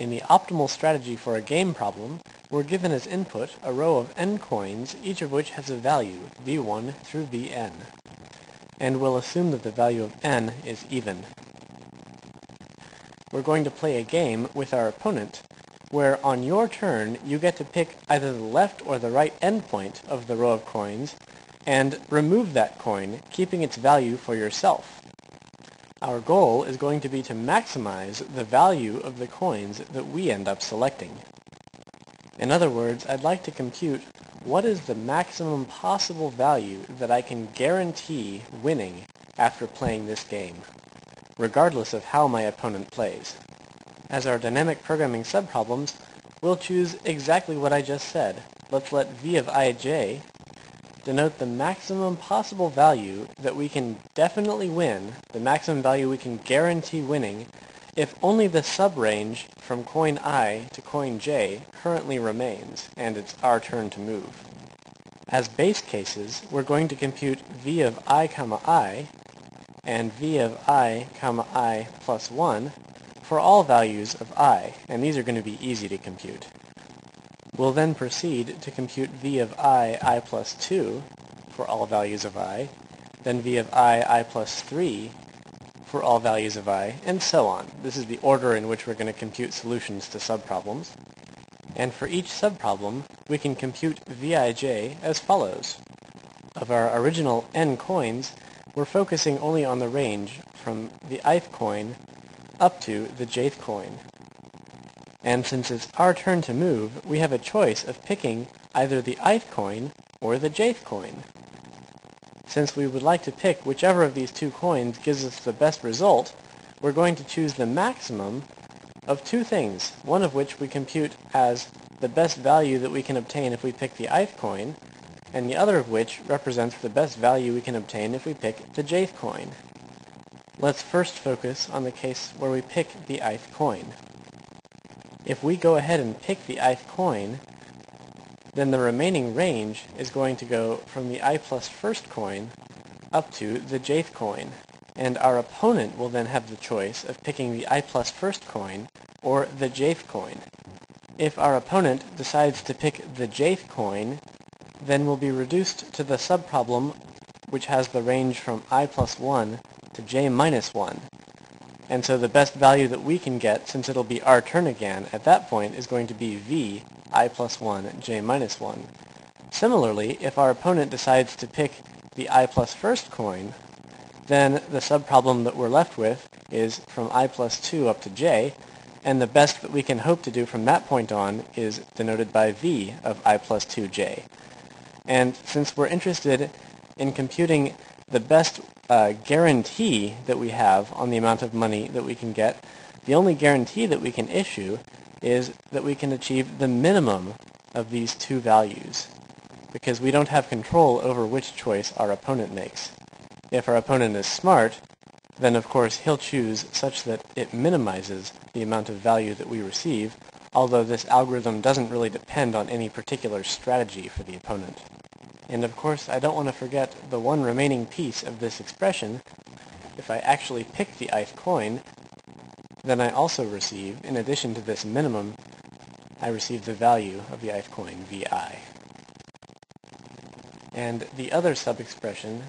In the optimal strategy for a game problem, we're given as input a row of n coins, each of which has a value, v1 through vn. And we'll assume that the value of n is even. We're going to play a game with our opponent, where on your turn you get to pick either the left or the right endpoint of the row of coins, and remove that coin, keeping its value for yourself. Our goal is going to be to maximize the value of the coins that we end up selecting. In other words, I'd like to compute what is the maximum possible value that I can guarantee winning after playing this game, regardless of how my opponent plays. As our dynamic programming subproblems, we'll choose exactly what I just said. Let's let v of ij denote the maximum possible value that we can definitely win, the maximum value we can guarantee winning, if only the subrange from coin i to coin j currently remains, and it's our turn to move. As base cases, we're going to compute v of i comma i and v of i comma i plus 1 for all values of i, and these are going to be easy to compute. We'll then proceed to compute v of i, i plus 2 for all values of i, then v of i, i plus 3 for all values of i, and so on. This is the order in which we're going to compute solutions to subproblems. And for each subproblem, we can compute Vij as follows. Of our original n coins, we're focusing only on the range from the ith coin up to the jth coin. And since it's our turn to move, we have a choice of picking either the ith coin or the jth coin. Since we would like to pick whichever of these two coins gives us the best result, we're going to choose the maximum of two things, one of which we compute as the best value that we can obtain if we pick the ith coin, and the other of which represents the best value we can obtain if we pick the jth coin. Let's first focus on the case where we pick the ith coin. If we go ahead and pick the ith coin, then the remaining range is going to go from the i plus first coin up to the jth coin. And our opponent will then have the choice of picking the i plus first coin or the jth coin. If our opponent decides to pick the jth coin, then we'll be reduced to the subproblem which has the range from i plus 1 to j minus 1. And so the best value that we can get, since it'll be our turn again, at that point is going to be v i plus 1, j minus 1. Similarly, if our opponent decides to pick the i plus first coin, then the subproblem that we're left with is from i plus 2 up to j, and the best that we can hope to do from that point on is denoted by v of i plus 2j. And since we're interested in computing the best uh, guarantee that we have on the amount of money that we can get, the only guarantee that we can issue is that we can achieve the minimum of these two values because we don't have control over which choice our opponent makes. If our opponent is smart, then of course he'll choose such that it minimizes the amount of value that we receive, although this algorithm doesn't really depend on any particular strategy for the opponent. And of course I don't want to forget the one remaining piece of this expression. If I actually pick the ith coin, then I also receive, in addition to this minimum, I receive the value of the ith coin, vi. And the other sub-expression,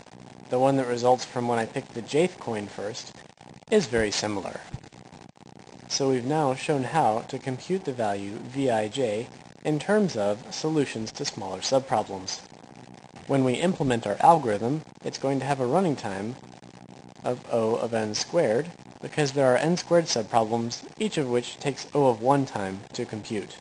the one that results from when I pick the jth coin first, is very similar. So we've now shown how to compute the value vij in terms of solutions to smaller subproblems. When we implement our algorithm, it's going to have a running time of O of n squared, because there are n squared subproblems, each of which takes O of 1 time to compute.